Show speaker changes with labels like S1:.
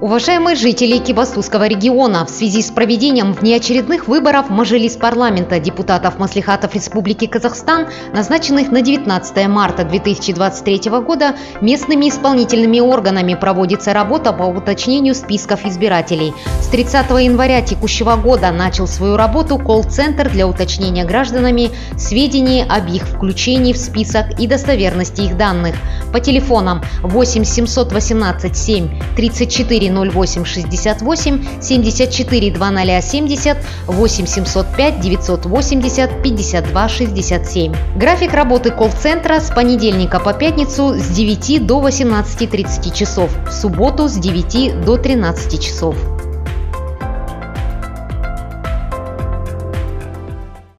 S1: Уважаемые жители Кибастузского региона, в связи с проведением внеочередных выборов Мажилис парламента депутатов Маслихатов Республики Казахстан, назначенных на 19 марта 2023 года, местными исполнительными органами проводится работа по уточнению списков избирателей. С 30 января текущего года начал свою работу колл-центр для уточнения гражданами сведений об их включении в список и достоверности их данных. По телефонам 8 718 7 34 08 68 74 2070 8 705 980 52 67. График работы колл-центра с понедельника по пятницу с 9 до 18.30 часов, в субботу с 9 до 13 часов.